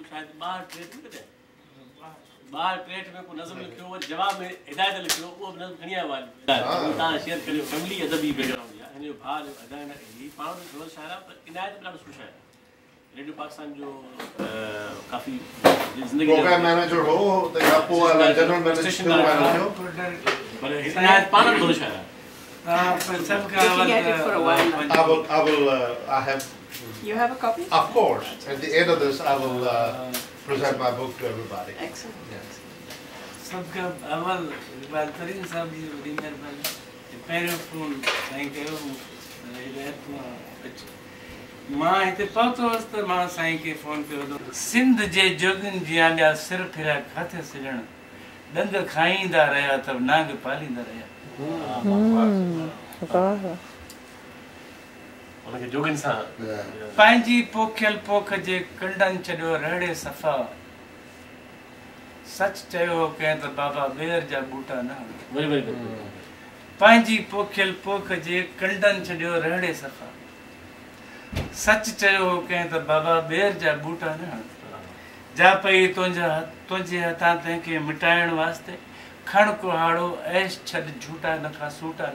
बिल्कुल शायद बाहर पेट में बाहर पेट में को नज़म लिखियो और जवाब में हिदायत लिखियो उहो नज़म खणी आयो आहे हाँ। तव्हां शेयर करियो फैमिली अदबी बैकग्राउंड जा हिन जो भाउ जो अदाइन ही पाण बि थोरो शायर आहे पर इनायत बि ॾाढो ख़ुशि आहे रेडियो पाकिस्तान जो काफ़ी ज़िंदगी प्रोग्राम मैनेजर हो त खां पोइ जनरल मैनेजर पर हिदायत पाण थोरो शायर आहे Uh, for some kind of, uh, I will, I will, uh, I have You have a copy? Of course. At the end of this, I will uh, present my book to everybody. Excellent. Yes. मां हिते पहुतो हुअसि त मां साईं खे phone कयो त सिंध जे जोगिन जीअं ॿिया सिर फिरा हथ सिजण ॾंग खाईंदा रहिया त नांग पालींदा रहिया Gay pistol, a cherry aunque pahi jal po khaja kildan ch horizontallyerrahae safha, czego od sayo ke zad0 babba yer juba ini, wahi wahi kик은 pa ik filter, WWFKHAJANNKwaZing kar j connector menggir krapatiha, we sexy laser hood ka side ookfield wa ke ba ba baba dir sig corporation, aksi wa k tutaj yang musa,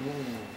let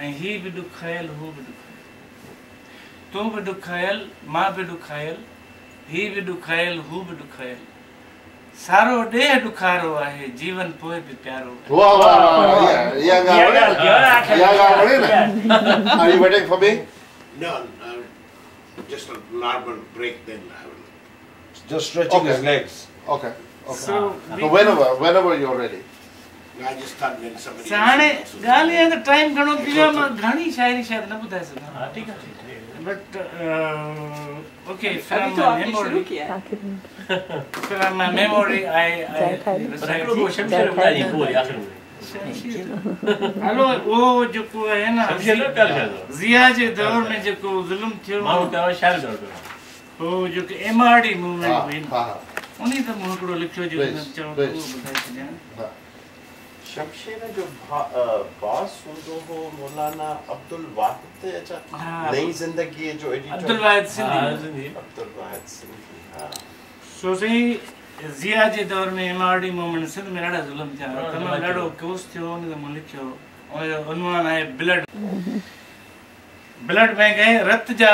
ही भी दुखायल हु भी दुखायल तू भी दुखायल माँ भी दुखायल ही भी दुखायल हु भी दुखायल सारो देह दुखारो आहे जीवन पोए भी प्यारो वाह वाह या गावड़े या गावड़े ना are you waiting for me no, no just a normal break then I will just stretching okay. his legs okay okay so, so whenever whenever you're ready साने गाली है तो टाइम करो कि जो हम घानी शायरी शायद ना बताएं सुना हाँ ठीक है बट ओके फिर हम मेमोरी किया फिर हम मेमोरी आई आई बताएं तो शेम शेम जिया जे दौर में जो जुल्म थियो मारो क्या है शायद दौर मूवमेंट हुई उन्हीं तो मुहकड़ो लिखो जो शमशेर जो बॉस हूंदो हो मौलाना अब्दुल वाहिद ते अच्छा नई ज़िंदगी जो एडिटर अब्दुल वाहिद सिंधी अब्दुल वाहिद सिंधी सो सही ज़िया जे दौर में एमआरडी मोमेंट सिंध में ॾाढा ज़ुल्म थिया त मां ॾाढो कोस थियो हुन ते मुल्क थियो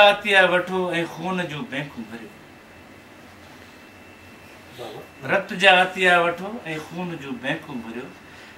रत जा हथिया वठो ऐं खून जूं बैंकूं भरियो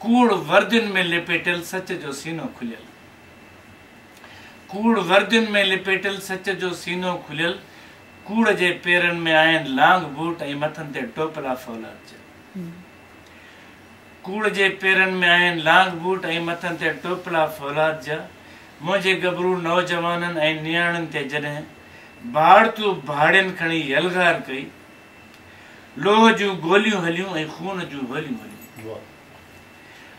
कूड़ वर्दिन में लिपेटल सच जो सीनो खुलल कूड़ वर्दिन में लिपेटल सच जो सीनो खुलल कूड़ जे पेरन में आयन लांग बूट ए मथन ते टोपला फोलर छ कूड़ जे पेरन में आयन लांग बूट ए मथन ते टोपला फोलर छ मोजे गबरू नौजवानन ए नियाणन ते जदे बाड़ तू खणी यलगार कई लोह जो गोलियों हलियों ए खून जो वलियों हलियों वाह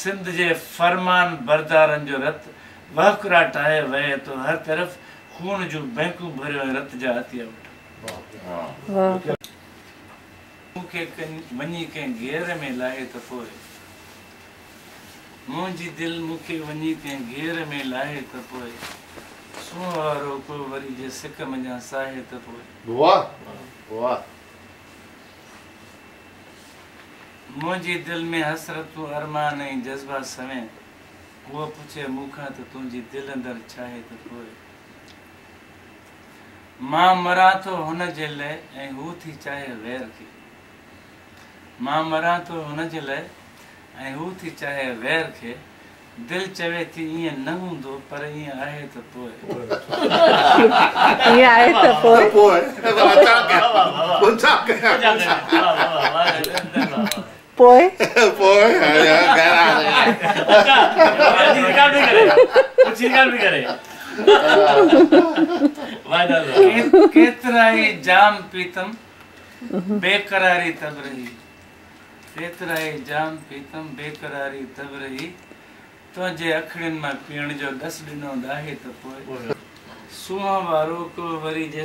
सिंध जे फरमान बरदारनि जो रत वहकुरा टाहे वहे थो हर तरफ़ खून जूं बैंकूं भरियो रत जा हथिया वठो मूंखे वञी कंहिं घेर में लाहे त पोइ मुंहिंजी दिलि मूंखे वञी कंहिं घेर में लाहे त पोइ सूंह वारो को वरी जे सिक मञा साहे त पोइ मुंहिंजे दिलि में हसरतूं अरमान जज़्बा सवें उहो पुछे मूंखां त तुंहिंजी दिलि अंदरि छा आहे त मां मरां थो हुन जे लाइ ऐं हू थी चाहे वैर खे मां मरां थो हुन जे लाइ ऐं हू थी चाहे वैर खे दिलि चवे थी ईअं न हूंदो पर ईअं आहे त पोइ Boy. Boy. di sekal bhi kare. Bukan di sekal bhi kare. Ketrahi jam pitam bekarari tab rahi. Ketrahi jam pitam bekarari tab rahi. Tuh je akhrin ma piyan vari je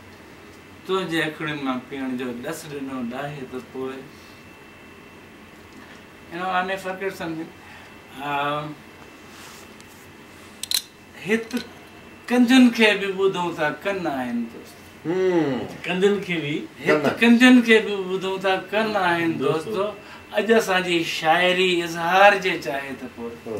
तुझे अखड़ में पीण जो दस दिनो दाहे तो पोए एनो हित कंजन के भी बुदो ता कन आइन दोस्त कंजन के भी हित कंजन के भी बुदो ता कन आइन दोस्त अज असि शायरी इजहार जे चाहे तो पोए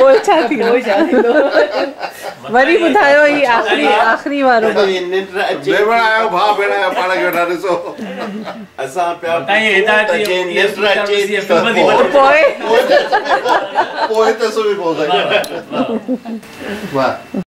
पोछा थी पोछा थी वरी ॿुधायो ही आख़िरी आख़िरी वारो भेण आयो भाउ भेण आयो पाण खे ॾाढो सो असां पिया पोइ पोइ त सुम्ही पवंदा वाह